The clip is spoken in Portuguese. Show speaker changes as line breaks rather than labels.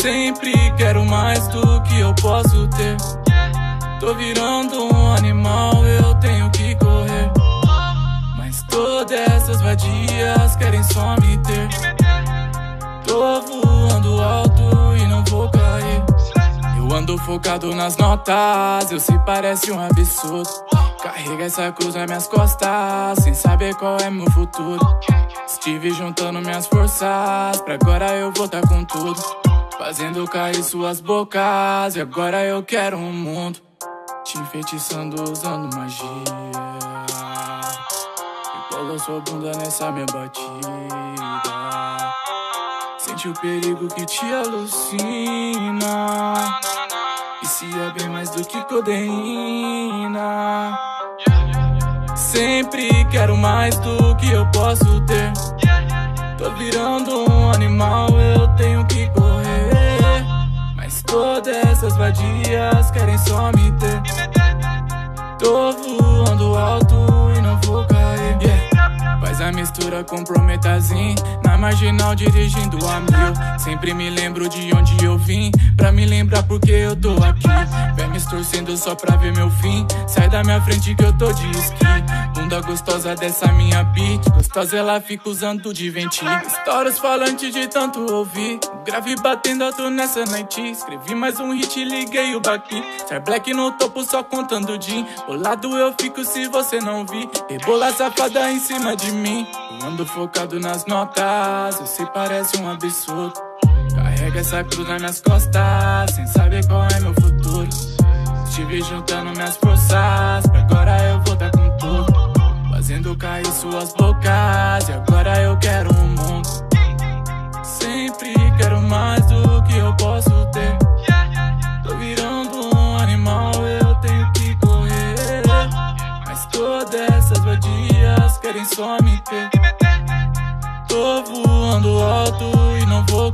Sempre quero mais do que eu posso ter. Tô virando um animal, eu tenho que correr. Mas todas essas vadias querem só me ter. Tô voando alto e não vou cair. Eu ando focado nas notas, eu se parece um absurdo. Carrega essa cruz nas minhas costas, sem saber qual é meu futuro. Estive juntando minhas forças, pra agora eu vou tá com tudo. Fazendo cair suas bocas, e agora eu quero um mundo. Te enfeitiçando usando magia. E colou sua bunda nessa minha batida. Sente o perigo que te alucina. E se é bem mais do que codeína. Sempre quero mais do que eu posso ter. Tô virando um animal, todas essas vadias querem só me ter. Tô voando alto e não vou cair. Yeah. Faz a mistura com prometazin Na marginal dirigindo a mil Sempre me lembro de onde eu vim Pra me lembrar porque eu tô aqui me torcendo só pra ver meu fim. Sai da minha frente que eu tô de esqui. Bunda gostosa dessa minha beat. Gostosa ela fica usando de ventinho. Histórias falantes de tanto ouvir. Grave batendo alto nessa night Escrevi mais um hit, liguei o baque. Star Black no topo só contando Jim Bolado eu fico se você não vir. Rebola safada em cima de mim. Eu ando focado nas notas. Você parece um absurdo. Carrega essa cruz nas minhas costas Sem saber qual é meu futuro Estive juntando minhas forças agora eu vou dar com tudo. Fazendo cair suas bocas E agora eu quero um mundo. Sempre quero mais do que eu posso ter. Tô virando um animal, eu tenho que correr. Mas todas essas vadias querem só me ter. Tô voando alto e não vou